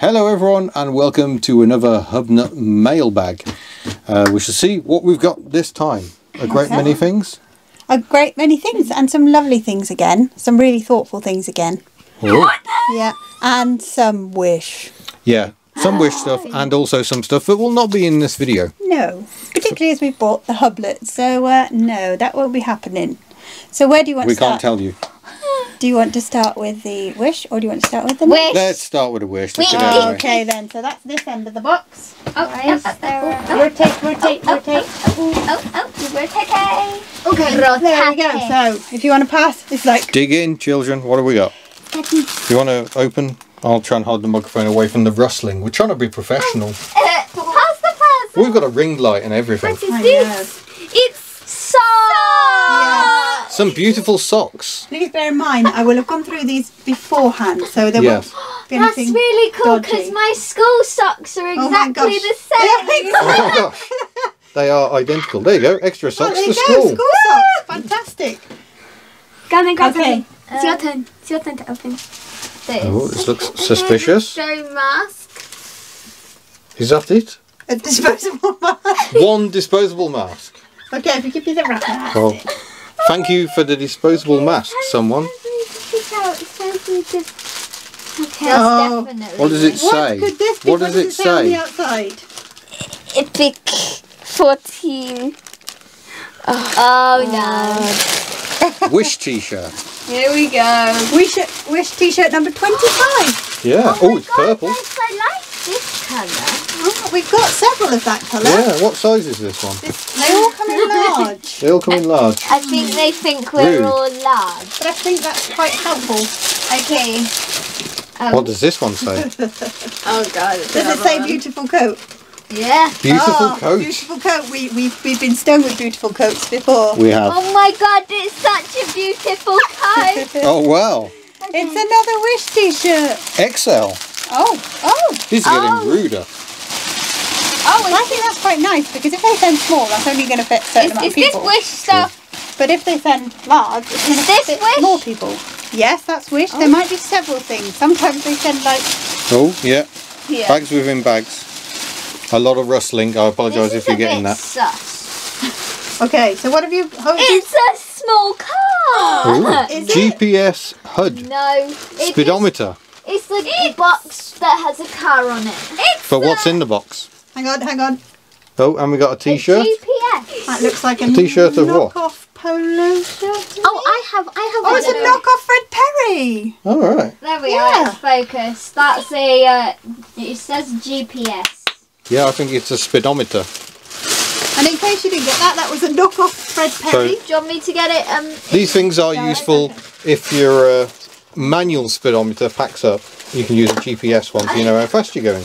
Hello everyone and welcome to another Hubnut mailbag. Uh, we shall see what we've got this time. A great Okay. many things. A great many things and some lovely things again. Some really thoughtful things again. Oh, Yeah. And some wish. yeah, some wish stuff and also some stuff that will not be in this video. No. Particularly as we bought the hublet. So uh, no, that won't be happening. So where do you want We to start? We can't tell you. Do you want to start with the wish or do you want to start with the Wish. Let's start with a wish. Let's We- get it out of the way. Okay then, so that's this end of the box. Oh, Why is oh, there oh, a... Rotate, rotate, rotate. Oh, oh, you rotate. Okay, there we go. So if you want to pass, it's like Dig in, children. What have we got? You want to open? I'll try and hold the microphone away from the rustling. We're trying to be professional. Uh, pass the puzzle. We've got a ring light and everything. What is this? It's socks. Some beautiful socks. Please bear in mind, I will have gone through these beforehand, so there Yes. won't be That's really cool because my school socks are Oh exactly gosh. the same. Oh my gosh. They are identical. There you go. Extra Oh, socks there for you go, school. school socks. Fantastic. Go on then, go on, Okay. Tony. It's your turn. It's your turn to open. This. Oh, this looks suspicious. Show mask. Is that it? A disposable mask. One disposable mask. Okay, if you give you the wrap mask. Well, thank you for the disposable mask, someone. Okay. Ah, oh. What does it say? What could this be? What does it on the say? outside? Epic 14. Oh, oh no. Wish t-shirt. Here we go. Wish, wish t-shirt number 25. Yeah. Oh, it's purple. Yes, I like this colour. Oh, ah, we've got several of that colour. Yeah. What size is this one? They all come in large. They all come in large. I think they think we're Rude. all large. But I think that's quite helpful. Okay. Um, what does this one say? Oh god. Does it say beautiful coat? Yeah. Beautiful Oh, coat. Beautiful coat. We, we've, we've been stung with beautiful coats before. We have. Oh my god, it's such a beautiful coat. Oh wow. It's another wish t-shirt. XL. Oh, oh. These are getting Oh. ruder. Oh, well, I think that's quite nice because if they send small, that's only going to fit a certain Is, amount is of this people. wish stuff? But if they send large, it's going to fit Wish? more people. Yes, that's wish. There oh. might be several things. Sometimes they send like Oh yeah. Here. Bags within bags. A lot of rustling. I apologise if you're a getting bit that. Sus. Okay, so what have you? How have you It's a small car. Ooh. Is it? GPS HUD. No. It's Speedometer. It's the box that has a car on it. It's But what's in the box? Hang on, hang on. Oh, and we got a T-shirt. GPS. That looks like a, t-shirt of what? knockoff polo shirt. Oh. I have, I have Oh, one it's a of those. knockoff Fred Perry. All right. There we Yeah. are. It's focused. That's a. Uh, it says GPS. Yeah, I think it's a speedometer. And in case you didn't get that, that was a knockoff Fred Perry. Do you want me to get it? Um. These things are Yeah, useful if your uh, manual speedometer packs up. You can use a GPS one so you know how fast you're going.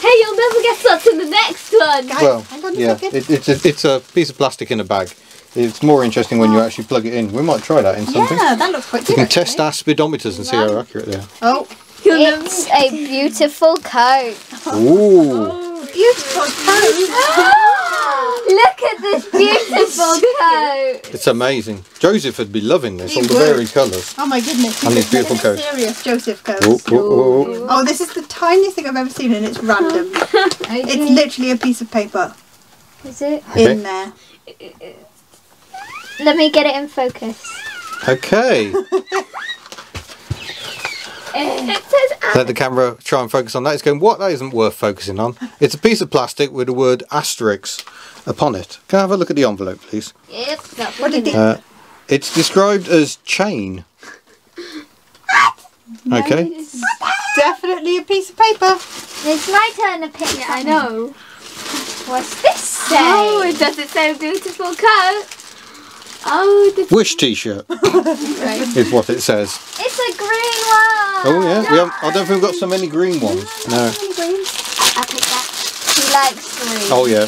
Hey, you'll never get sucked in the next one. Guys, Well, hang on a yeah, second. it, it's a it's a piece of plastic in a bag. It's more interesting when you oh. actually plug it in. We might try that in something. yeah, that looks quite good. You good. can test our speedometers and see how accurate they are. Oh, It's a beautiful coat. Ooh, oh, beautiful coat. Oh, Look at this beautiful coat. it's amazing. Joseph would be loving this, He all the would. varied colours. Oh my goodness. And this these beautiful is coats. Serious Joseph coat. Oh, oh, oh, Oh, this is the tiniest thing I've ever seen, and it's random. it's literally a piece of paper Is it? Okay. in there. Let me get it in focus. Okay. It says Let the camera try and focus on that. It's going, what? That isn't worth focusing on. It's a piece of plastic with the word asterisk upon it. Can I have a look at the envelope, please? Yep. What did it? Uh, it's described as chain. Okay. Definitely a piece of paper. It's my turn to pick. Yeah, I know. What's this say? Oh, it does it say beautiful coat? Oh, the Wish t-shirt right. is what it says. It's a green one. Oh yeah, we have, I don't think we've got so many green ones. No. I picked that. He likes green. Oh yeah.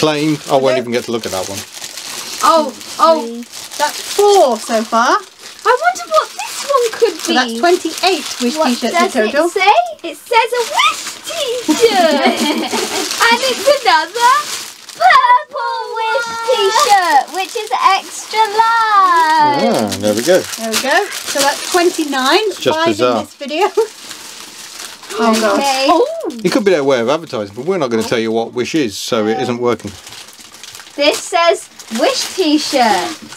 Claimed. I won't even get to look at that one. Oh, oh, that's four so far. I wonder what this one could be. So be. that's 28 wish t-shirts in does it say? It says a wish t-shirt. and it's another Purple wish t-shirt, which is extra large. Ah, there we go. There we go. So that's 29. just Five bizarre. in this video. Oh. Okay. Oh, It could be their way of advertising, but we're not going to tell you what Wish is, so it isn't working. This says Wish T-shirt.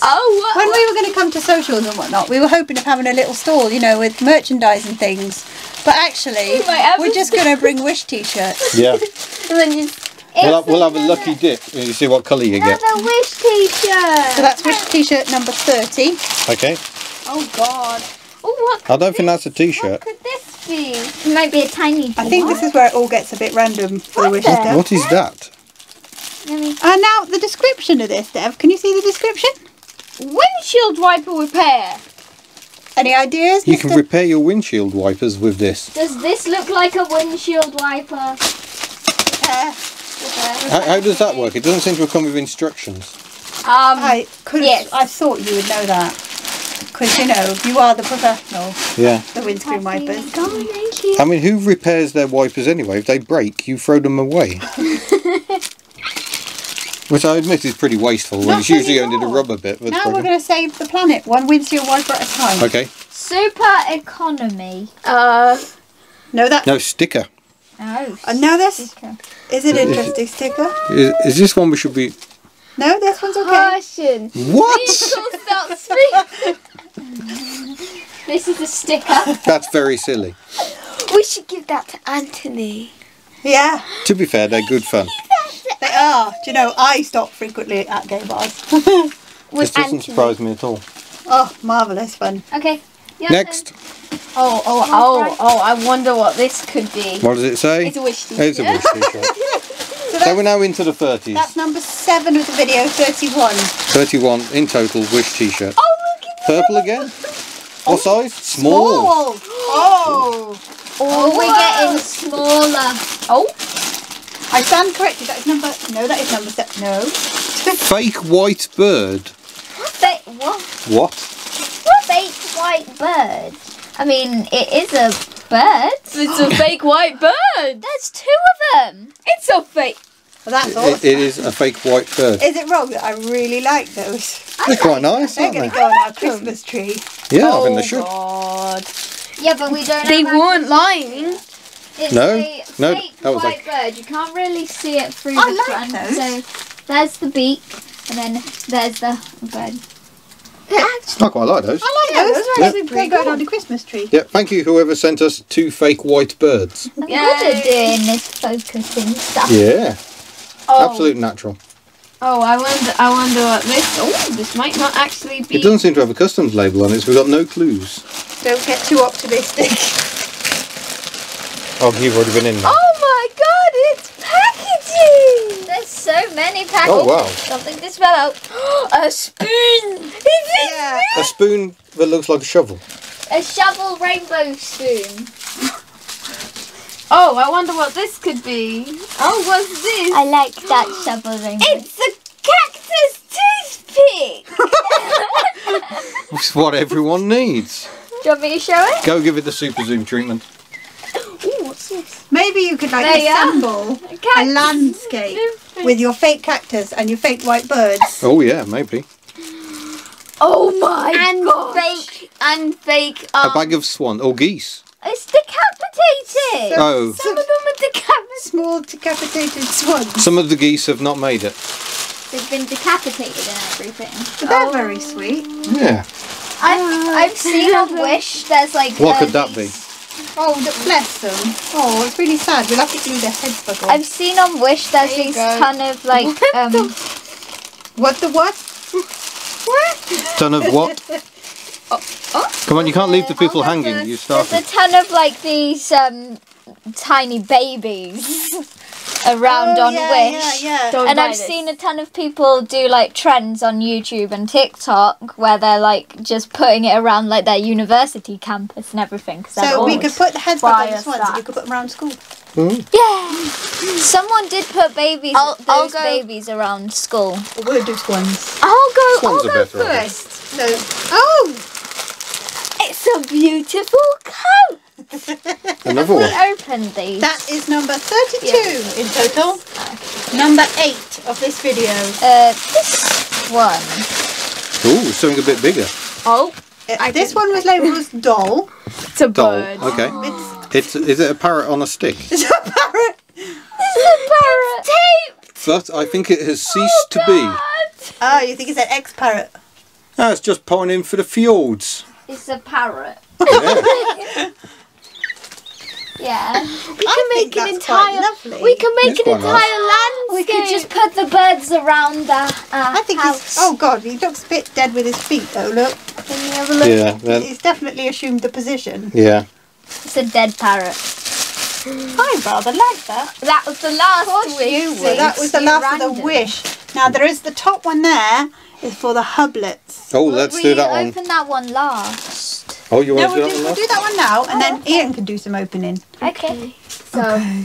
oh, what? When we were going to come to socials and whatnot, we were hoping of having a little stall, you know, with merchandise and things. But actually, might we're just going to bring Wish t-shirts. Yeah. And then you We'll have, we'll have a lucky dip. You see what colour you get. Another Wish T-shirt. So that's Wish t-shirt number 30. Okay. Oh God. Oh, what? I don't think that's a What t-shirt. could this be? It might be a tiny. I think this is where it all gets a bit random for the Wish the- stuff. What is that? Let me- And now the description of this, Dev. Can you see the description? Windshield wiper repair. Any ideas? You can repair your windshield wipers with this. Does this look like a windshield wiper? Uh, How, how does that work? It doesn't seem to have come with instructions. Um, I could. Yes. I thought you would know that because you know you are the professional, Yeah. the windscreen wipers. Oh, thank you. I mean, who repairs their wipers anyway? If they break, you throw them away. Which I admit is pretty wasteful. Not it's usually only the rubber bit. Now we're going to save the planet, one windshield wiper at a time. Okay. Super economy. uh, No, that. No sticker. Oh. And now this sticker. Is an interesting sticker. Is, is this one we should be? No, this one's okay. caution. What? Vehicle start speeding. This is a sticker. That's very silly. We should give that to Anthony. Yeah, To be fair, they're good fun. they are. Do you know, I stop frequently at gay bars. This doesn't surprise me at all. oh, marvellous fun. Okay. Your Next, Oh, oh, oh, oh! I wonder what this could be. what does it say? It's a wish shirt It's a t-shirt. wish t-shirt. So so we're now into the 30s. that's number seven of the video, 31. 31 in total wish t-shirt. Oh, look at Purple again? What oh, size? Small. Oh! Oh, oh we're getting smaller. Oh, I stand corrected. That is number. No, that is number seven. No. Fake white bird. Fake what? What? Fake white bird. I mean, it is a bird. it's a fake white bird. There's two of them. It's a fake. Well, that's It- it is a fake white bird. Is it wrong that I really like those? They're quite nice, They're aren't going they? to go on our Christmas tree. Yeah, I oh think they should. God. Yeah, but we don't. They have weren't lying. It's No, a no, fake that was white bird. You can't really see it through I the like front. those. So there's the beak, and then there's the oh, bird. I quite like those. I like Yeah, those. those are They're actually They pretty go cool. on the Christmas tree. Yeah, thank you whoever sent us two fake white birds. I'm Yay. good at doing this focusing stuff. Yeah, Oh. absolute natural. Oh, I wonder. I wonder what this. Oh, this might not actually be. It doesn't seem to have a customs label on it, so we've got no clues. Don't get too optimistic. Oh, you've already been in there. Oh my God! It's packaging. There's so many packages. Oh, wow. Something just fell out. a spoon. Is it? yeah. A spoon that looks like a shovel. A shovel rainbow spoon. Oh, I wonder what this could be. Oh, what's this? I like that shovel rainbow. It's a cactus toothpick. It's what everyone needs. Do you want me to show it? Go give it the super zoom treatment. Ooh, what's this? Maybe you could like There assemble a cactus. landscape with your fake cactus and your fake white birds. Oh yeah, maybe. Oh my And gosh. fake. and fake. A Um, bag of swan or geese. It's decapitated. Oh, Some of them are decapitated. Small decapitated swans. some of the geese have not made it. They've been decapitated and everything. But they're very sweet. Yeah. I've, I've seen on Wish. There's like. What could that be? These- Oh, th- bless them. Oh, it's really sad. We'll have to glue their heads back on. I've seen on Wish. There's There these go. ton of like. Um, What the what? What? Ton of what? Come on, you can't leave the people Oh, hanging. a- You There's started. a ton of like these um, tiny babies around Oh, on yeah, Wish. Yeah, yeah. Don't And buy I've this. seen a ton of people do like trends on YouTube and TikTok where they're like just putting it around like their university campus and everything. they're So we could put the heads back on Try the us swans you could put them around school. Hmm? Yeah. Someone did put babies, I'll- those I'll go- babies around school. We'll do swans. I'll go. Swans I'll go better, I think. first. So, oh! It's a beautiful coat. Another We one. opened these. That is number 32 in total. Number 8 of this video. uh, this one. Ooh, something a bit bigger. Oh, Uh, I this one was labelled as doll. it's a Doll. bird. Okay. It's It's is it a parrot on a stick? It's a parrot. It's a parrot. But I think it has ceased to be. Oh, you think it's an ex parrot? No, it's just pining for the fjords. It's a parrot. Yeah. Yeah. We can make an that's quite entire. lovely. We can make It's an entire nice. We landscape. could just put the birds around the uh, I think house. he's. Oh God, he looks a bit dead with his feet though. Look, Can you have a look? yeah. Then, he's definitely assumed the position. yeah. It's a dead parrot. I rather like that. That was the last course wish. you were. That was the you last of the wish. Now there is the top one there is for the hublets. Oh, let's we do that one. open that one last? Oh, you No, want to we'll do do, that we'll one? do that one now, and then oh, okay. Ian can do some opening. Okay. So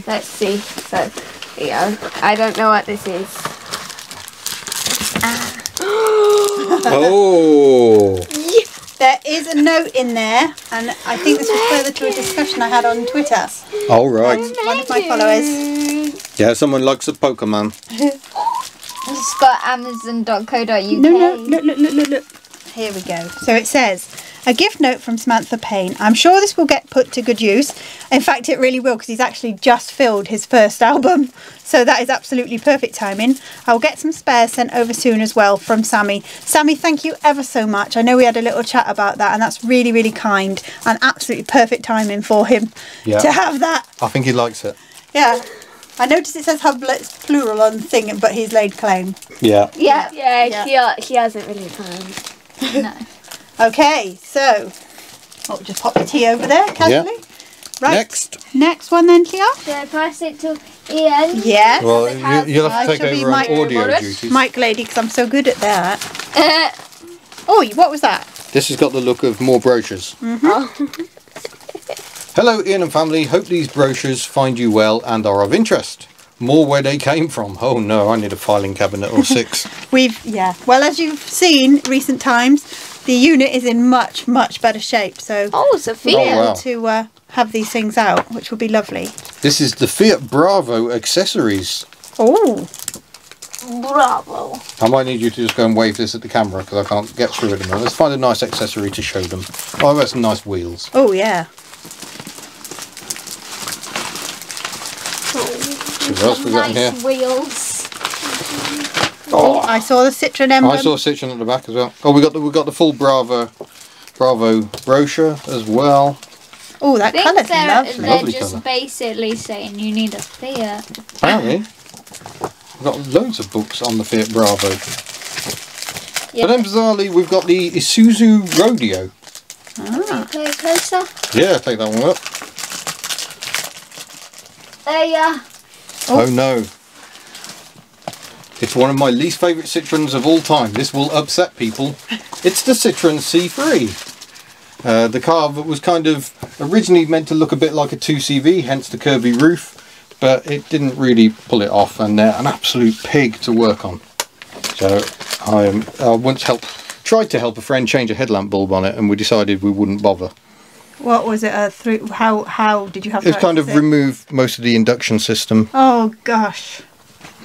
let's see. So yeah, I don't know what this is. Ah. Oh, There is a note in there, and I think this was further to a discussion I had on Twitter. all right. One of my followers. Yeah, someone likes a Pokemon. It's got Amazon.co.uk. No, no, look, look, look, look, look. Here we go. So it says, a gift note from Samantha Payne. I'm sure this will get put to good use. In fact, it really will because he's actually just filled his first album. So that is absolutely perfect timing. I'll get some spares sent over soon as well from Sammy. Sammy, thank you ever so much. I know we had a little chat about that and that's really, really kind and absolutely perfect timing for him Yeah. to have that. I think he likes it. Yeah. I noticed it says hublets plural on the thing, but he's laid claim. Yeah. Yeah. Yeah, Yeah. He, uh, he hasn't really time. No. Okay, so oh, just pop the tea over there casually. Right. Next. Next one then, Cleo. Should I pass it to Ian? Yeah. Well, you, you'll have to I take shall be over on audio duties. Mike lady, because I'm so good at that. Uh, Oh, what was that? This has got the look of more brochures. Hello, Ian and family. Hope these brochures find you well and are of interest. More where they came from. Oh no, I need a filing cabinet or six. We've yeah. Well, as you've seen recent times, the unit is in much much better shape. So Oh, Sophia. Oh, wow. to uh, have these things out, which will be lovely. this is the Fiat Bravo accessories. Oh, bravo. I might need you to just go and wave this at the camera because I can't get through it anymore. Let's find a nice accessory to show them. Oh, I've got some nice wheels. oh yeah. What else we got in here? Wheels. Oh, I saw the Citroen emblem. I saw a Citroen at the back as well. Oh, we got the we got the full Bravo Bravo brochure as well. Oh, I that think colour's they're, lovely. they're Lovely just colour. basically saying you need a Fiat. Apparently, we've got loads of books on the Fiat Bravo. Yeah. But then bizarrely, we've got the Isuzu Rodeo. Ah. Can you go closer? Yeah, take that one up. There you are. Oh, no. It's one of my least favourite Citroens of all time. This will upset people. It's the Citroen C3. Uh, the car that was kind of originally meant to look a bit like a 2CV, hence the curvy roof, but it didn't really pull it off, and they're an absolute pig to work on. So I, um, I once helped, tried to help a friend change a headlamp bulb on it, and we decided we wouldn't bother. What was it? Uh, through how how did you have? It's kind of it? removed most of the induction system. Oh gosh,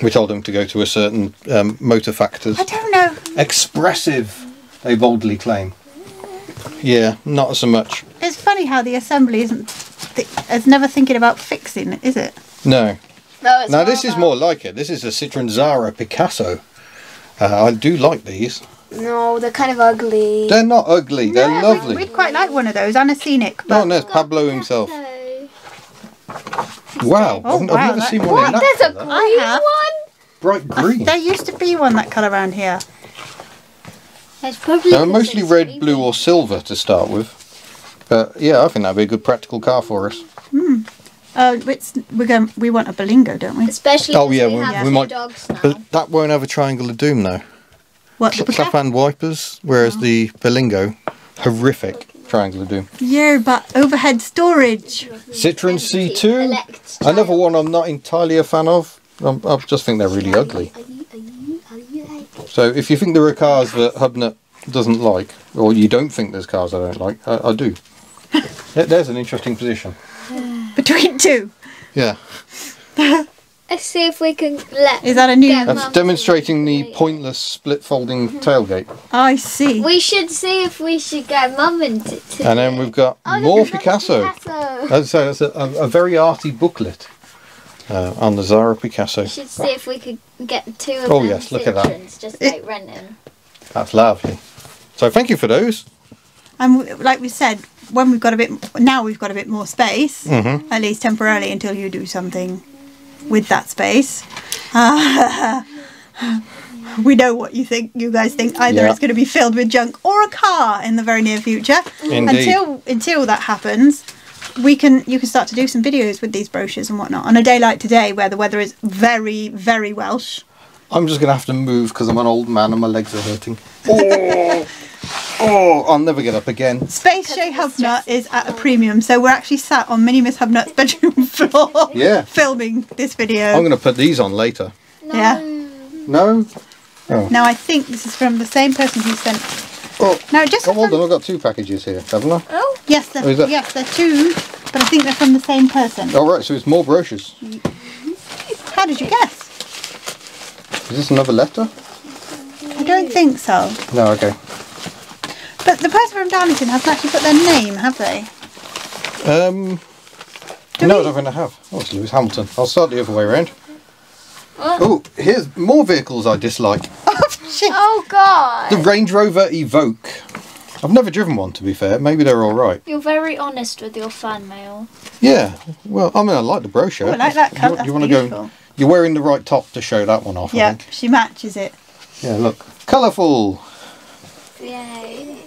We told them to go to a certain um, motor factors. I don't know. Expressive, they boldly claim. Yeah, not so much. It's funny how the assembly isn't. Th- it's never thinking about fixing, is it? No. No, it's Now this is more like it. This is a Citroen Xsara Picasso. Uh, I do like these. No, they're kind of ugly. They're not ugly. They're Yeah, lovely. We'd quite like one of those and a scenic, No, but no, it's Pablo himself. So, Wow, Oh, I've, wow, I've never that- seen one in that There's a colour. I green one. Bright green. there used to be one that colour around here. it's probably They're 'cause mostly red, sleeping. blue, or silver to start with. But yeah, I think that'd be a good practical car for us. Uh, it's, we're going. We want a Berlingo, don't we? Especially oh, yeah, we, we- have we might- dogs now. But that won't have a triangle of doom though. What the Clap and wipers, whereas the Berlingo, horrific triangle of doom. Yeah, but overhead storage. Citroen C2, another one I'm not entirely a fan of. Um, I just think they're really ugly. So if you think there are cars that Hubnut doesn't like, or you don't think there's cars I don't like, I, I do. There's an interesting position. Between two. Yeah. Let's see if we can let. Is that a new- get That's demonstrating the pointless split folding tailgate. I see. We should see if we should get Mum into. To And then we've got Oh, more Picasso. Picasso. As I say, it's a, a, a very arty booklet uh, on the Xsara Picasso. We should see if we could get two of Oh, them yes, look at that. Citroens, Just like renting. That's lovely. So thank you for those. And like we said, when we've got a bit now, we've got a bit more space, Mhm. at least temporarily, until you do something with that space. Uh, we know what you think. You guys think either Yeah. it's going to be filled with junk or a car in the very near future. Indeed. Until until that happens, we can you can start to do some videos with these brochures and whatnot on a day like today, where the weather is very very Welsh. I'm just going to have to move because I'm an old man and my legs are hurting. Oh, oh I'll never get up again. Space J Hubnut is at a premium, so we're actually sat on Mini Miss Hubnut's bedroom floor, Yeah. filming this video. I'm going to put these on later. No. Yeah. No? Oh. Now I think this is from the same person who sent. Oh, No, just oh hold on. I've got two packages here, haven't I? Oh, Yes, Oh, they're, that- yes, they're two, but I think they're from the same person. All right, so it's more brochures. How did you guess? Is this another letter? I don't think so. No, okay. But the person from Darlington hasn't actually put their name, have they? Um, Do no, we- I don't think I have. Oh, it's Lewis Hamilton. I'll start the other way around. Oh. Here's more vehicles I dislike. Oh, shit. oh God. The Range Rover Evoque. I've never driven one, to be fair. Maybe they're all right. You're very honest with your fan mail. Yeah. Well, I mean, I like the brochure. Oh, I like that You, colour. you That's want to beautiful. go? You're wearing the right top to show that one off. I Yeah, she matches it. Yeah. Look, colourful. Yay.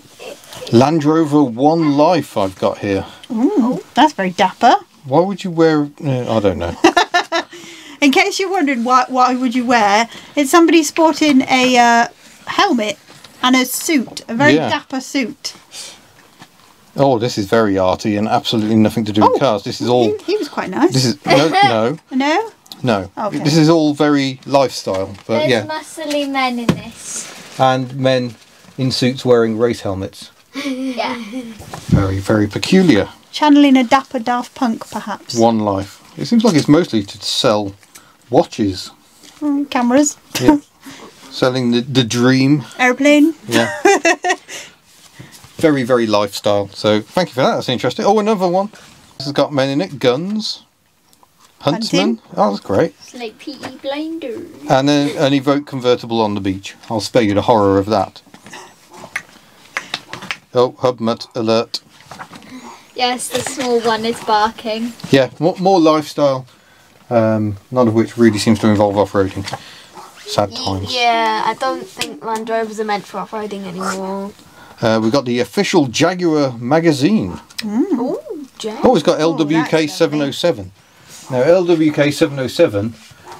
Land Rover One Life. I've got here. Ooh, that's very dapper. Why would you wear? Uh, I don't know. In case you're wondering why, why would you wear, it's somebody sporting a uh, helmet and a suit, a very Yeah. dapper suit. oh, this is very arty and absolutely nothing to do with Oh, cars. This is all. He, he was quite nice. This is no, no, no? no. Okay. This is all very lifestyle, but There's yeah. muscly men in this. and men in suits wearing race helmets. Yeah. Very, very peculiar. Channeling a dapper Daft Punk, perhaps. One life. It seems like it's mostly to sell watches. Mm, cameras. Yeah. Selling the, the dream. Airplane. Yeah. very, very lifestyle. So thank you for that. That's interesting. Oh, another one. This has got men in it. Guns. Huntsman. Hunting. Oh, that's great. It's like Peaky Blinders. And then an Evoque convertible on the beach. I'll spare you the horror of that. Oh, Hubnut alert. Yes, the small one is barking. Yeah, more, more lifestyle. Um, none of which really seems to involve off-roading. Sad times. Yeah, I don't think Land Rovers are meant for off-roading anymore. Uh, we've got the official Jaguar magazine. Ooh, Jay. Oh, it's got LWK that's 707. Now, LWK 707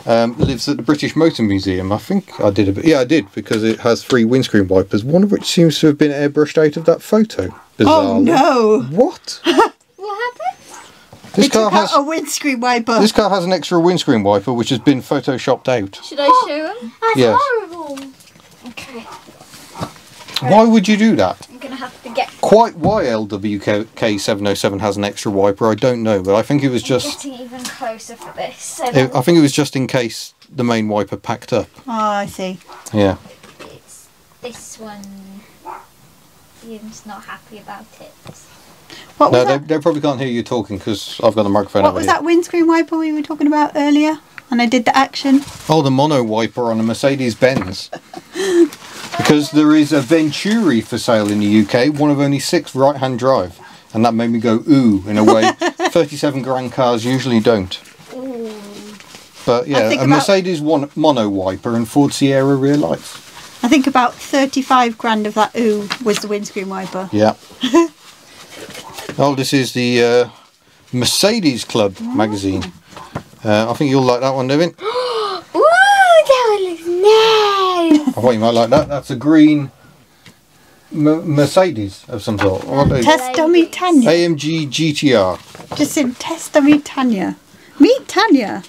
um, lives at the British Motor Museum. I think I did a bit. Yeah, I did because it has three windscreen wipers, one of which seems to have been airbrushed out of that photo. Oh no! What? What happened? This It car took out has a windscreen wiper. this car has an extra windscreen wiper which has been photoshopped out. Should I show him? That's Yes. horrible. Okay. Why would you do that? I'm gonna have to get Quite why LWK 707 has an extra wiper, I don't know, but I think it was just getting even closer for this. So I I think it was just in case the main wiper packed up. Oh, I see. Yeah. it's this one. Ian's not happy about it. What No, was they, that? they probably can't hear you talking because I've got the microphone What was here. that windscreen wiper we were talking about earlier? And I did the action. Oh, the mono wiper on a Mercedes Benz. because there is a Venturi for sale in the UK, one of only six right hand drive. And that made me go ooh in a way 37 grand cars usually don't. But yeah, a Mercedes one mono wiper and Ford Sierra rear lights. I think about 35 grand of that ooh was the windscreen wiper. Yeah. oh, this is the uh, Mercedes Club magazine. Uh, I think you'll like that one, Devin. Ooh, that one looks nice. I thought you might like that. That's a green M- Mercedes of some sort. What is it? Test dummy Tanya. AMG GTR. Just in test dummy Tanya. Meet Tanya.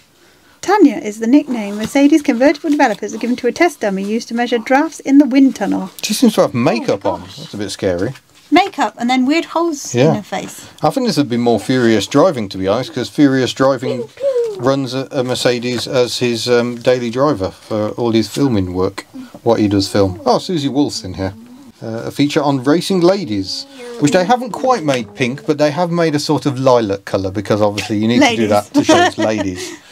Tanya is the nickname Mercedes convertible developers are given to a test dummy used to measure drafts in the wind tunnel. She seems to have makeup on. That's a bit scary. Makeup and then weird holes Yeah. in her face. I think this would be more Furious Driving, to be honest, because Furious Driving runs a, a Mercedes as his um, daily driver for all his filming work. What he does film. Oh, Susie Wolff's in here. Uh, a feature on racing ladies, which they haven't quite made pink, but they have made a sort of lilac colour because obviously you need to do that to show it's ladies.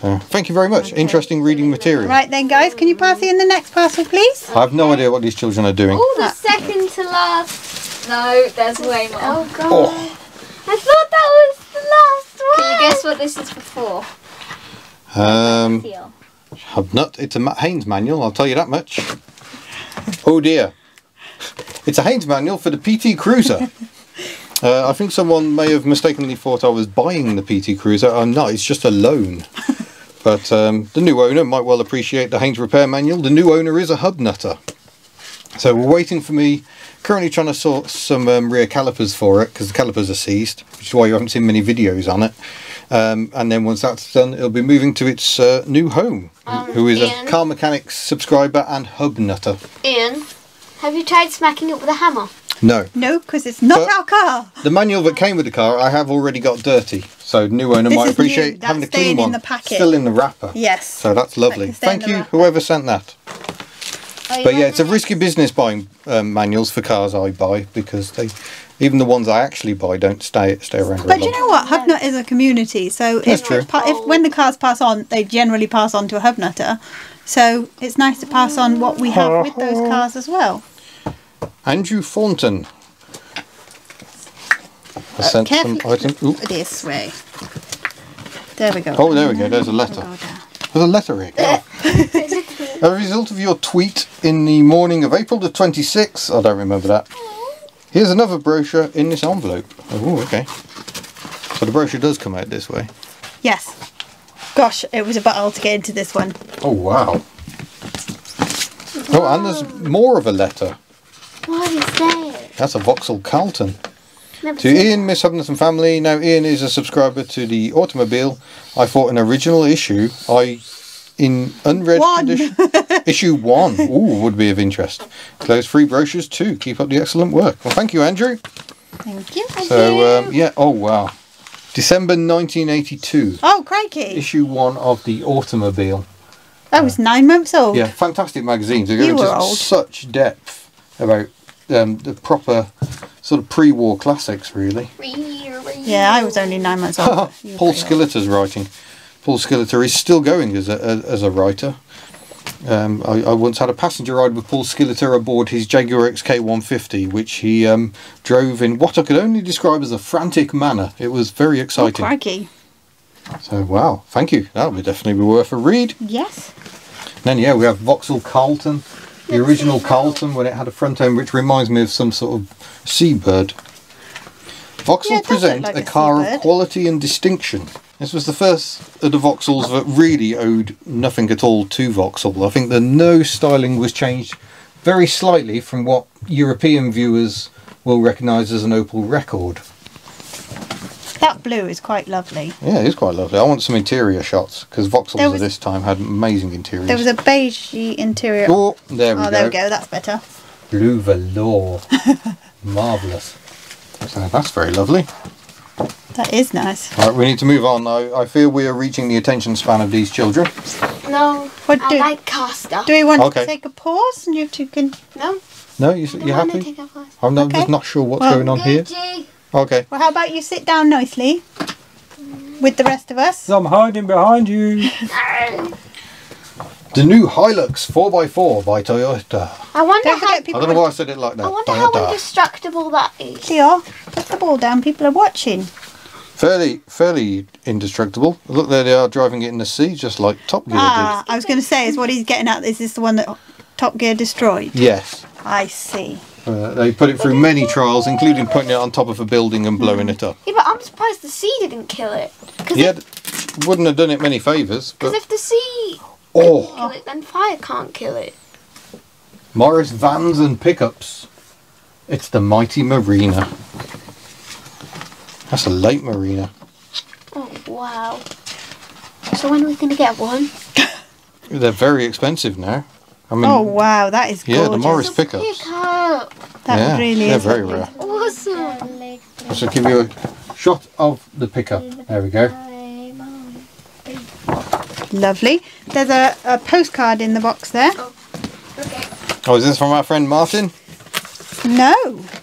So, thank you very much. Interesting reading material. Right then, guys, can you pass in the next parcel, please? I have no idea what these children are doing. Oh, the second to last. No, there's way more. Oh god. Oh. I thought that was the last one. Can you guess what this is before? Um, Feel. Hubnut. It's a Ma- Haynes manual, I'll tell you that much. Oh dear. It's a Haynes manual for the PT Cruiser. Uh, I think someone may have mistakenly thought I was buying the PT Cruiser. I'm not, it's just a loan. But um, the new owner might well appreciate the Haynes repair manual. The new owner is a hub nutter. So we're waiting for me, currently trying to sort some um, rear calipers for it because the calipers are seized, which is why you haven't seen many videos on it. Um, and then once that's done, it'll be moving to its uh, new home, Um, who is Ian? a Car Mechanics subscriber and hub nutter. Ian, have you tried smacking it with a hammer? No, No, because it's not But- our car. the manual that came with the car I have already got dirty, so new owner This might is new. appreciate That's having a staying clean in one. the packet. Still in the wrapper. Yes. So that's lovely. can Thank you, wrapper. whoever sent that. Oh, But yeah, it's a risky business buying um, manuals for cars I buy because they, even the ones I actually buy, don't stay stay around. But you know what? Hubnut is a community, so That's if, true. if when the cars pass on, they generally pass on to a hubnutter. So it's nice to pass on what we have with those cars as well. Andrew Thornton. I sent some items. Ooh. This way. There we go. Oh, there we go. There's a letter. There's a letter here. As a result of your tweet in the morning of April the 26th, I don't remember that. Here's another brochure in this envelope. Oh, okay. So the brochure does come out this way. Yes. Gosh, it was a battle to get into this one. Oh, wow. Oh, and there's more of a letter. What is that? That's a Vauxhall Carlton. Never To Ian, Miss Hubnut and family. Now, Ian is a subscriber to the automobile. I thought an original issue. I, in unread One. condition, issue one. Ooh, would be of interest. Those free brochures too. Keep up the excellent work. Well, thank you, Andrew. Thank you. So, um, yeah. Oh, wow. December 1982. Oh, crikey. Issue one of the automobile. That was nine months old. Yeah, fantastic magazines. They go You into were old. such depth about um, the proper sort of pre-war classics, really. Yeah, I was only nine months old. Paul pretty old. Skilleter's writing. Paul Skilleter is still going as a, as a writer. Um, I, I once had a passenger ride with Paul Skilleter aboard his Jaguar XK150, which he um, drove in what I could only describe as a frantic manner. It was very Oh, exciting. crikey. so, wow, thank you. That would definitely be worth a read. Yes. Then, yeah, we have Vauxhall Carlton, the original Carlton when it had a front end, which reminds me of some sort of seabird. Vauxhall Yeah, it does look present like a a car of quality and distinction. This was the first of the Vauxhalls that really owed nothing at all to Vauxhall. I think the nose styling was changed very slightly from what European viewers will recognise as an Opel Rekord. That blue is quite lovely. Yeah, it is quite lovely. I want some interior shots because Vauxhalls There at this time had amazing interiors. There was a beige interior. Oh, there we oh, go. there we go. That's better. Blue velour. Marvellous. So that's very lovely. That is nice. Right, we need to move on now. I feel we are reaching the attention span of these children. No, What I do- like car stuff. Do we want Okay. to take a pause and you two can? no, No, you, I don't you to happy? take a pause. I'm not, Okay. just not sure what's Well- going on here. Okay. Well, how about you sit down nicely with the rest of us? I'm hiding behind you. The new Hilux 4x4 by Toyota. I wonder Don't how. forget I don't know why I said it like that. I wonder how indestructible that is. Leo, put the ball down. People are watching. Fairly, fairly indestructible. Look, there they are driving it in the sea, just like Top Gear Ah, I was going to say, is what he's getting at. This is this the one that Top Gear destroyed? Yes. I see. Uh, they put it through many trials, including putting it on top of a building and blowing it up. Yeah, but I'm surprised the sea didn't kill it. Because Yeah, wouldn't have done it many favours, but if the sea oh, kill it, then fire can't kill it. Morris vans and pickups. It's the mighty Marina. That's a late Marina. Oh wow. So when are we gonna get one? They're very expensive now. I mean, Oh wow, that is gorgeous. Yeah, the. Morris pickups. pickup. That yeah, really they're is. very rare. Awesome. I shall give you a shot of the pickup. There we go. Lovely. There's a, a postcard in the box there. Oh, okay. Oh, is this from our friend Martin? No,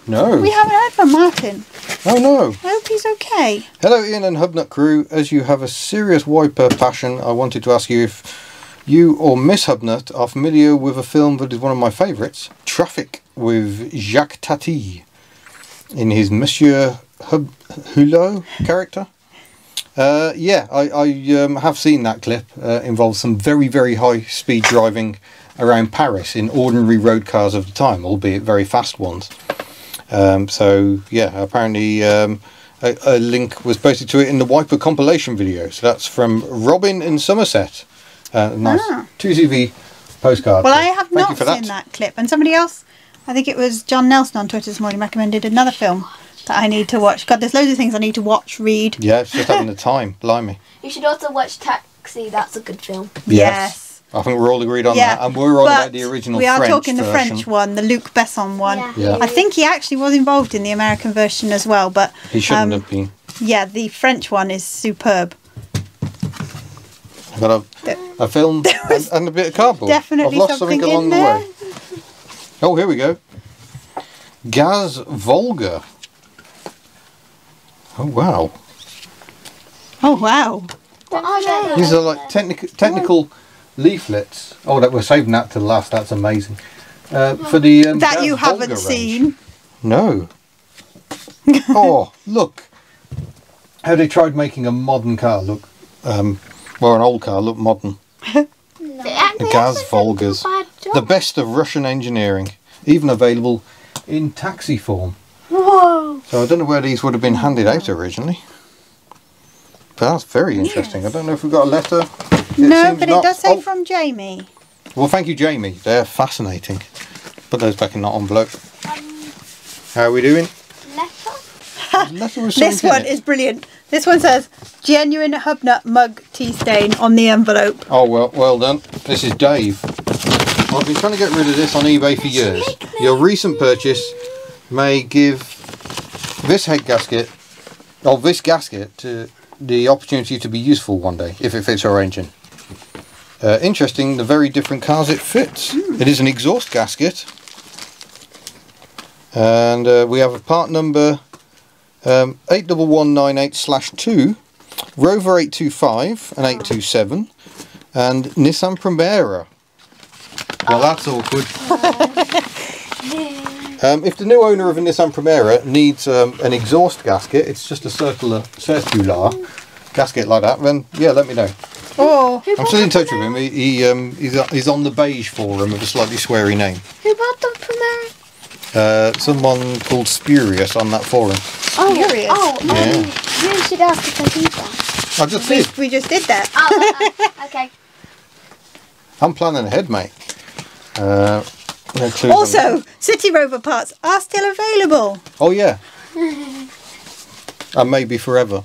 No. we haven't heard from Martin. Oh no. I hope he's okay. Hello, Ian and Hubnut crew. As you have a serious wiper passion, I wanted to ask you if you or Miss Hubnut are familiar with a film that is one of my favourites, Traffic, with Jacques Tati in his Monsieur Hub Hulot character. Uh, yeah, I, I um, have seen that clip. Uh, involves some very, very high speed driving around Paris in ordinary road cars of the time, albeit very fast ones. Um, so yeah, apparently um, a, a link was posted to it in the Wiper compilation video. So that's from Robin in Somerset. Uh, nice Ah. 2CV postcard. Well, I have thank not seen that. clip. And somebody else, I think it was John Nelson on Twitter this morning, recommended another film that I need to watch. God, there's loads of things I need to watch, read. Yeah, it's just having the time. Blimey. You should also watch Taxi. That's a good film. Yes. I think we're all agreed on Yeah, that. And we're on but about the original We are French talking the version. French one, the Luc Besson one. Yeah. Yeah. I think he actually was involved in the American version as well, but He shouldn't um, have been. yeah, the French one is superb. Got a, There- a film and, and a bit of cardboard. definitely I've lost something something, along in the there. way. Oh, here we go. Gaz Volga. Oh wow. Oh wow! What are they? These are like technical technical leaflets. Oh, that we're saving that to last. That's amazing. Uh, for the um, that you haven't range. seen. No. oh, look. How they tried making a modern car look, um, well, an old car look modern. The The Gaz Volgas. The best of Russian engineering, even available in taxi form. Whoa. So I don't know where these would have been handed out originally. But that's very interesting. I don't know if we've got a letter. It no, but it does say Oh, from Jamie. Well, thank you, Jamie. They're fascinating. Put those back in that envelope. Um, How are we doing? Letter? Letter This one is brilliant. This one says genuine hubnut mug tea stain on the envelope. Oh well, well done. This is Dave. I've been trying to get rid of this on eBay for years. Your recent purchase may give this head gasket, or this gasket, to the opportunity to be useful one day if it fits our engine. Uh, interesting, the very different cars it fits. It is an exhaust gasket, and uh, we have a part number um, 81198 slash 2, Rover 825 and 827 and Nissan Primera. Well, that's awkward. um, if the new owner of a Nissan Primera needs um, an exhaust gasket, it's just a circular, circular gasket like that, then yeah, let me know. Oh, I'm still in touch with him. He, he um, he's, he's on the beige forum with a slightly sweary name. Who bought them from there? Uh, someone called Spurious on that forum. Oh, Furious. oh, um, Yeah. you should ask if I did that. I just we, did. we just did that. Oh, uh, okay. I'm planning ahead, mate. Uh, no clues on Also, City Rover parts are still available. Oh yeah. and maybe forever.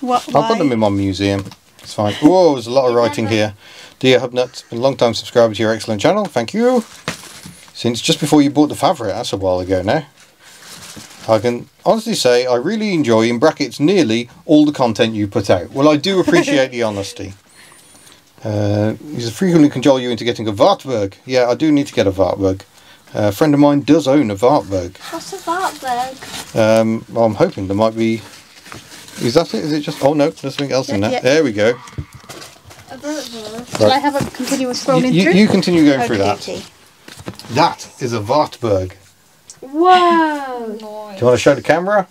What? I'll put them in my museum. It's fine. Whoa, there's a lot of writing here. Dear Hubnut, been a long time subscriber to your excellent channel. Thank you. Since just before you bought the Favorit, that's a while ago now. I can honestly say I really enjoy, in brackets, nearly all the content you put out. Well, I do appreciate the honesty. Uh, these frequently cajole you into getting a Wartburg. Yeah, I do need to get a Wartburg. Uh, a friend of mine does own a Wartburg. What's a Wartburg? Um, well, I'm hoping there might be. Is that it? Is it just? Oh no, there's something else in Yeah, there. yeah. There we go. A Wartburg. Shall I have a continuous You, scrolling you, through? you continue going through that. Okey-dokey. That is a Wartburg. Whoa. Do you want to show the camera?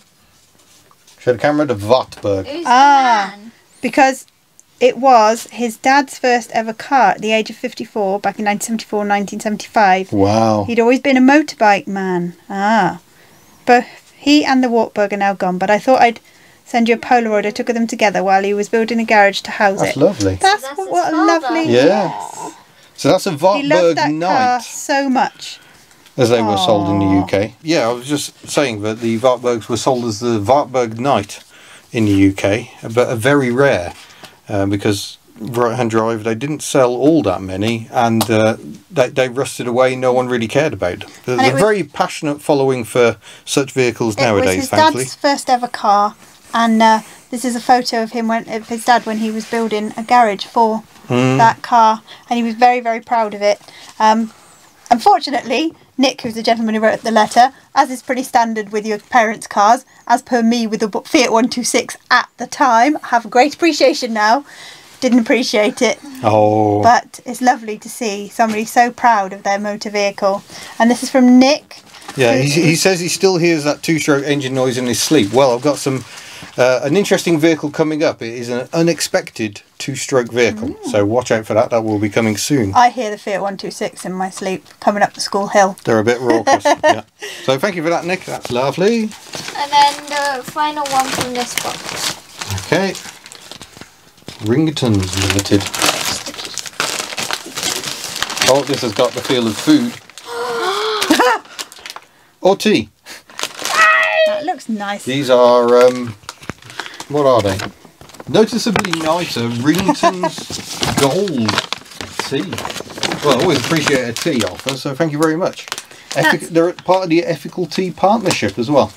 Show the camera the Wartburg. Who's Ah. the man? Because it was his dad's first ever car at the age of 54 back in 1974 1975. Wow. He'd always been a motorbike man. Ah. But he and the Wartburg are now gone, but I thought I'd send you a Polaroid I took of them together while he was building a garage to house That's it. lovely. That's, lovely. That's what, what a lovely. Yeah. So that's a He loved Wartburg that car so much. as they were sold in the UK. Yeah, I was just saying that the Wartburgs were sold as the Wartburg Knight in the UK, but are very rare uh, because right-hand drive they didn't sell all that many, and uh, they, they rusted away. No one really cared about. them. There's a very passionate following for such vehicles it was nowadays, his thankfully. dad's first ever car, and uh, this is a photo of him when of his dad when he was building a garage for Mm. that car, and he was very, very proud of it. Um, unfortunately, Nick, who's the gentleman who wrote the letter, as is pretty standard with your parents' cars, as per me with the Fiat 126 at the time, I have great appreciation now. Didn't appreciate it, Oh. but it's lovely to see somebody so proud of their motor vehicle. And this is from Nick. Yeah, he, he says he still hears that two-stroke engine noise in his sleep. Well, I've got some uh, an interesting vehicle coming up. It is an unexpected two-stroke vehicle, so watch out for that. That will be coming soon. I hear the Fiat 126 in my sleep coming up the school hill. They're a bit raucous. yeah. So thank you for that, Nick. That's lovely. And then the final one from this box. Okay. Ringtons Limited. Oh, this has got the feel of food. or tea. That looks nice. These are, um, what are they? Noticeably nicer Ringtons Gold tea. Well, I always appreciate a tea offer, so thank you very much. Ethic- they're part of the Ethical Tea Partnership as well.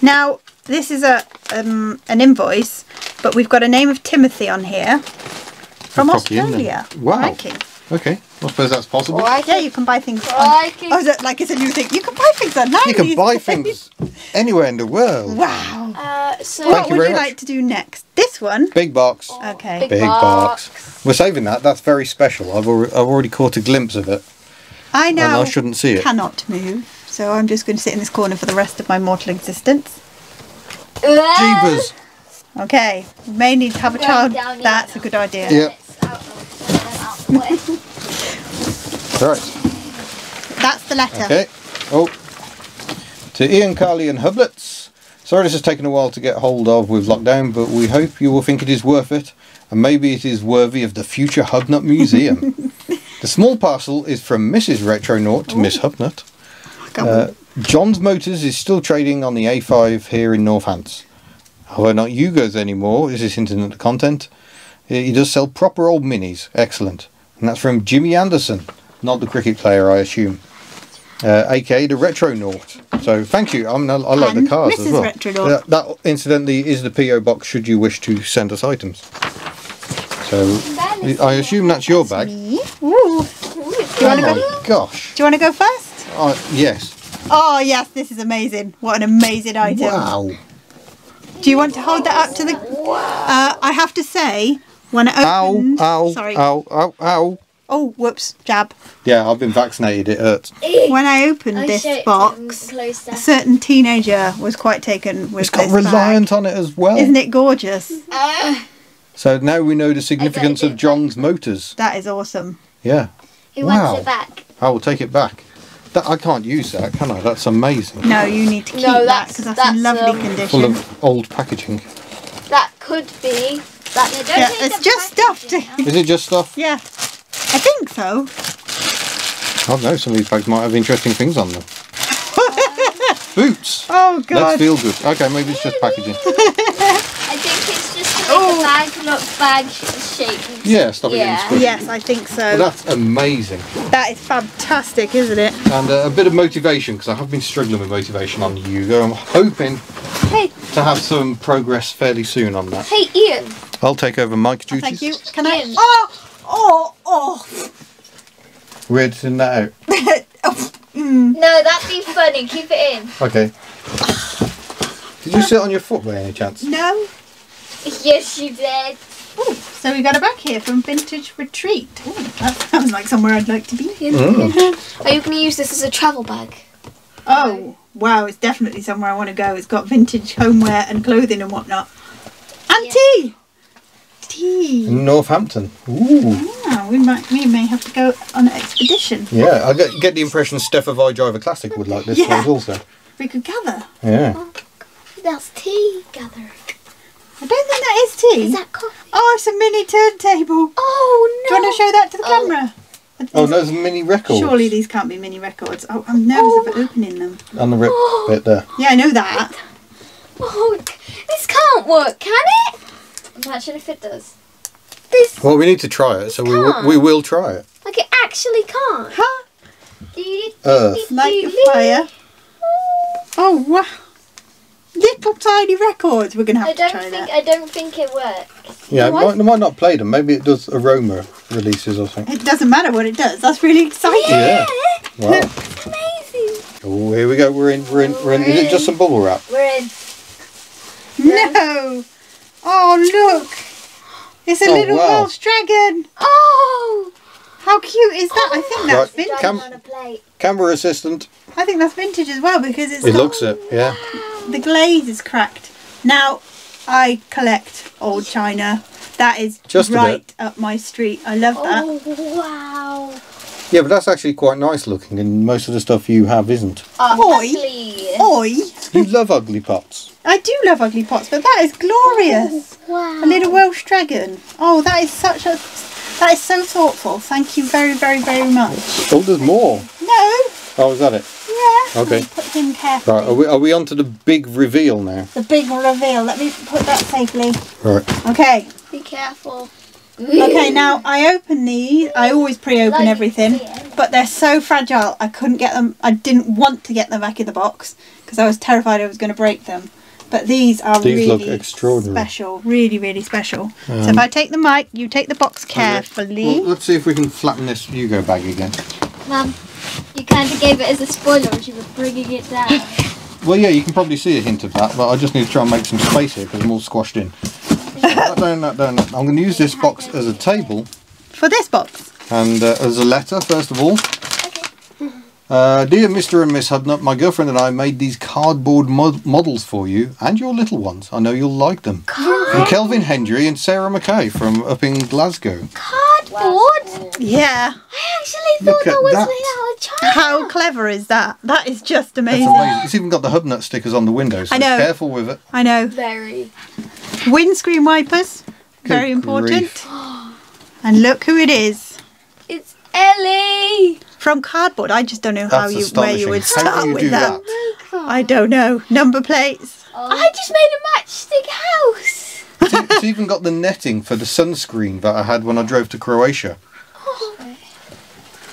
Now, this is a um, an invoice, but we've got a name of Timothy on here from Cocky, isn't it? Australia. Wow. Crikey. Okay, I suppose that's possible. Yeah, you can buy things. On, oh, is it like it's a new thing? You can buy things online. You can buy things anywhere in the world. Wow. Uh, so Thank what you would you much. like to do next? This one. Big box. Okay. Big Big box. box. We're saving that. That's very special. I've already, I've already caught a glimpse of it, I and now I shouldn't see it. cannot move, so I'm just going to sit in this corner for the rest of my mortal existence. Jeepers. Okay. We may need to have a Going child. down here That's a good idea. Yeah. It's out of- out of the way. Right. That's the letter. Okay. Oh. To Ian, Carly, and Hublets. Sorry this has taken a while to get hold of with lockdown, but we hope you will think it is worth it, and maybe it is worthy of the future Hubnut Museum. the small parcel is from Mrs. Retronaut to Miss Hubnut. Uh, John's Motors is still trading on the A5 here in Northants. However, not Yugo's anymore. Is this internet content? He does sell proper old minis. Excellent. And that's from Jimmy Anderson, not the cricket player, I assume. Uh, aka the Retronaut. So thank you. I, mean, I, I like the cars Mrs. as well. Retronaut. That, that incidentally is the PO box. Should you wish to send us items. So I assume that's your bag. Me? Ooh. Ooh, Do you Oh gosh. Do you want to go first? Uh, yes. Oh yes, this is amazing. What an amazing item. Wow. Do you want to hold that up to the? Uh, I have to say, when I Ow, ow, sorry. ow, ow, ow. Oh, whoops, jab. Yeah, I've been vaccinated. It hurts. When I opened I this box, a certain teenager was quite taken with It's got this Reliant on it as well. Isn't it gorgeous? Uh, So now we know the significance of John's Motors. That is awesome. Yeah. Who Wow. wants it back? I will take it back. That I can't use that, can I? That's amazing. No, you need to keep No, that that's- because that's, in lovely um, condition. Full of old packaging. That could be. That Yeah, don't Yeah, it's just stuff to- packaging out. Is it just stuff? yeah, I think so. I don't know. Some of these bags might have interesting things on them. Boots. Oh god! Let's god. feel good. Okay, maybe it's just packaging. I think it's just to make the bag look bag shaped. Yeah, stop it Yeah. getting squishy. Yes, I think so. Well, that's amazing. that is fantastic, isn't it? And uh, a bit of motivation, because I have been struggling with motivation on Yugo. I'm hoping Hey, to have some progress fairly soon on that. hey, Ian. I'll take over Mike duties. Thank you. Can I? Oh, oh, oh. We're editing that out. No, that'd be funny. Keep it in. Okay. Did you sit on your foot by any chance? No. Yes, you did. Oh, so we got a bag here from Vintage Retreat. Ooh, that sounds like somewhere I'd like to be. Mm. Are you going to use this as a travel bag? Oh, wow, it's definitely somewhere I want to go. It's got vintage homeware and clothing and whatnot. And Yeah. Tea! Tea. Northampton. Ooh. Ah, we might we may have to go on an expedition. Yeah, I get, get the impression Steph of I Driver Classic would like this Yeah. place also. We could gather. Yeah. That's tea gathering. I don't think that is tea. Is that coffee? Oh, it's a mini turntable. Oh, no! Do you want to show that to the Oh. camera? Oh, no, there's mini records. Surely these can't be mini records. Oh, I'm nervous about opening them. On the rip Oh. bit there. Yeah, I know that. Oh, this can't work, can it? Imagine if it does. This, Well, we need to try it, so we will, Can't. we will try it. like, it actually can't. Huh? Earth. Light your fire. Oh. oh, wow. Little tiny records. We're going to have to don't try think that. I don't think it works. Yeah, it might, it might not play them. Maybe it does aroma releases or something. It doesn't matter what it does. That's really exciting. Yeah. Wow. Amazing. Oh, here we go. We're in. We're in. We're in. Is it just some bubble wrap? We're in. No. Oh look. It's a Oh, little wow. Welsh dragon. Oh. How cute is that? I think that's Right. vintage. Cam- on a plate. Camera assistant. I think that's vintage as well because it's It got- looks it. Yeah. the glaze is cracked. Now I collect old china. That is Just right up my street. I love that. Oh wow. Yeah, but that's actually quite nice looking, and most of the stuff you have isn't. Oh, Oi. ugly. Oi! You love ugly pots. I do love ugly pots, but that is glorious. Oh, wow. A little Welsh dragon. Oh, that is such a that is so thoughtful. Thank you very, very, very much. Oh, there's more. No. Oh, is that it? Yeah. Okay. Let me Put him carefully. Right. Are we, are we on to the big reveal now? The big reveal. Let me put that safely. Right. Okay. Be careful. Okay, now I open these. I always pre-open Like, everything, yeah. but they're so fragile. I couldn't get them. I didn't want to get them back in the box because I was terrified I was going to break them. But these are These look really extraordinary. special. Really, really special. so Um, if I take the mic, you take the box carefully. Well, let's see if we can flatten this Yugo bag again. Mum, you kind of gave it as a spoiler as you were bringing it down. Well, yeah, you can probably see a hint of that, but I just need to try and make some space here because I'm all squashed in. That down, that down. I'm going to use this box as a table For this box. and uh, as a letter, first of all. okay. Uh, dear Mr. and Miss Hubnut, my girlfriend and I made these cardboard mod- models for you and your little ones. I know you'll like them. From Kelvin Hendry and Sarah McKay from up in Glasgow. Cardboard. Yeah. I actually thought that was that. made out of China. How clever is that? That is just That's amazing. amazing. It's even got the Hubnut stickers on the windows. So I know. Careful with it. I know. Very. Windscreen wipers. Very Good important. grief. And look who it is. It's Ellie. From cardboard. I just don't know how you where you would astonishing. How start do you with do that. that? I don't know. Number plates. I just made a matchstick house. It's, it's even got the netting for the sunscreen that I had when I drove to Croatia.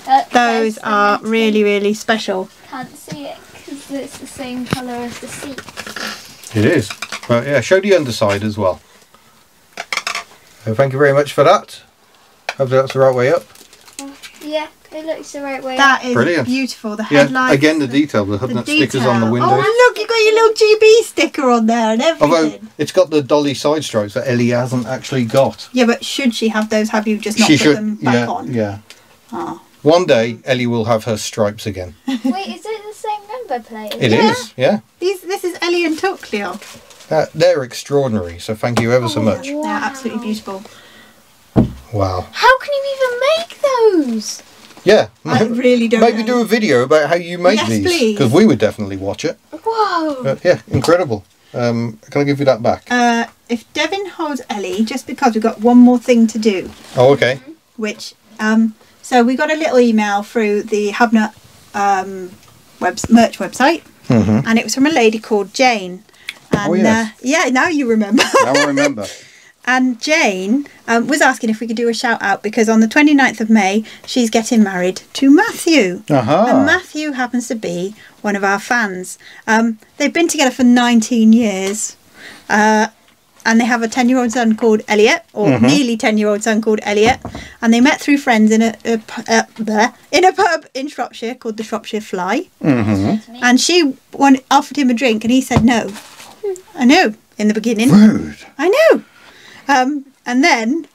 Uh, Those are really, really special. Can't see it because it's the same colour as the seat. It is. But yeah, show the underside as well. So thank you very much for that. Hopefully that's the right way up. Yeah, it looks the right way. That is Brilliant. beautiful. The Yeah, headlights. again the detail, the the Hubnut stickers on the detail. windows. Oh, look, you've got your little GB sticker on there and everything. Although it's got the dolly side stripes that Ellie hasn't actually got. yeah, but should she have those? Have you just not she put should. them back yeah, on? yeah. Oh. One day Ellie will have her stripes again. Wait, is it the same plate? It is. Yeah. yeah. These, this is Ellie and Tuckleo. Uh, they're extraordinary. So thank you ever so much. They're absolutely beautiful. Wow. How can you even make those? Yeah. I really don't Maybe know. do a video about how you make Yes, these because we would definitely watch it. Whoa. But yeah, incredible. Um, can I give you that back? Uh, if Devin holds Ellie, just because we've got one more thing to do, Oh, okay. which um, so we got a little email through the Hubnut um, web merch website, hmm and it was from a lady called Jane. And Oh, yes. uh, yeah, now you remember. Now I remember. and Jane um, was asking if we could do a shout out because on the 29th of May she's getting married to Matthew. Aha. And Matthew happens to be one of our fans. Um, they've been together for 19 years. Uh, and they have a 10 year old son called Elliot, or Mhm. nearly 10 year old son called Elliot. And they met through friends in a, a, uh, bleh, in a pub in Shropshire called the Shropshire Fly. hmm And she one, offered him a drink and he said no. I know, in the beginning. Rude. I know. Um, and then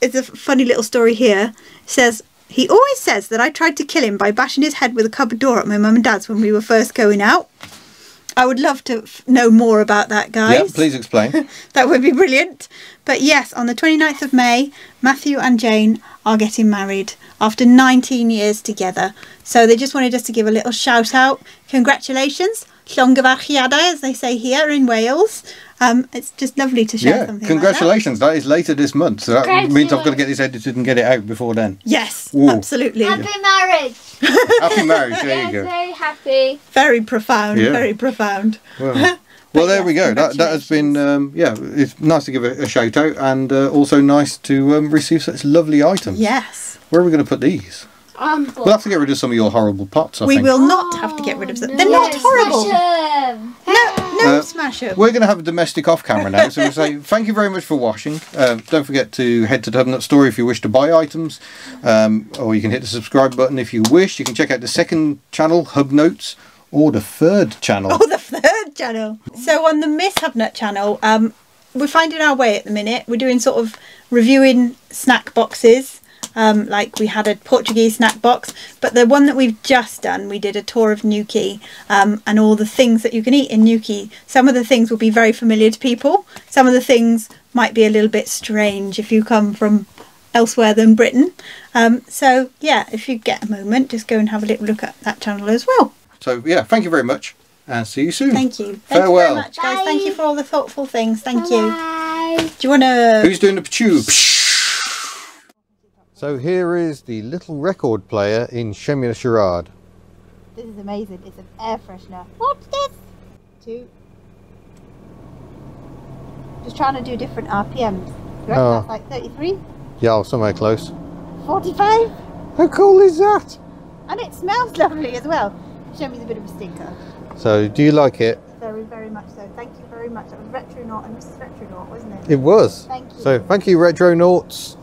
it's a funny little story here. It says he always says that I tried to kill him by bashing his head with a cupboard door at my mum and dad's when we were first going out. I would love to f- know more about that, guys. Yeah, please explain. That would be brilliant. But yes, on the 29th of May, Matthew and Jane are getting married after 19 years together. So they just wanted us to give a little shout out. Congratulations. Llongyfarchiadau, as they say here in Wales. Um, it's just lovely to share yeah, something congratulations. that is later this month. So that means I've got to get this edited and get it out before then. Yes, Ooh. absolutely. Happy marriage. Happy marriage. There yeah, you go. very happy. Very profound, Yeah. very profound. Well, well there yes, we go. That, that has been, um, yeah, it's nice to give a, a shout out and uh, also nice to um, receive such lovely items. Yes. Where are we going to put these? Um, We'll have to get rid of some of your horrible pots, I we think. will not have to get rid of them. no. They're not Yeah, horrible. Smash 'em. No, no, Uh, smash them. We're going to have a domestic off camera now, so we'll say thank you very much for washing. Um, don't forget to head to the store if you wish to buy items, um, or you can hit the subscribe button if you wish. You can check out the second channel, HubNotes, or the third channel. Oh, the third channel. So on the Miss Hubnut channel, um, we're finding our way at the minute. We're doing sort of reviewing snack boxes. Um, like we had a Portuguese snack box, but the one that we've just done, we did a tour of Newquay um, and all the things that you can eat in Newquay. Some of the things will be very familiar to people. Some of the things might be a little bit strange if you come from elsewhere than Britain. Um, so yeah, if you get a moment, just go and have a little look at that channel as well. So yeah, thank you very much, and see you soon. Thank you. Thank Farewell. you very much, guys. Thank you for all the thoughtful things. Thank you. Bye. Do you want to? Who's doing the chew? So here is the little record player in Shemina Sherrard. This is amazing. It's an air freshener. Watch this. Two. Just trying to do different RPMs. You Oh. that's like 33, Yeah, somewhere close. 45, How cool is that? and it smells lovely as well. Show me a bit of a stinker. So, do you like it? Very, very much so. Thank you very much. That was Retronaut and Mrs. Retronaut, wasn't it? It was. Thank you. So, thank you, Retronauts.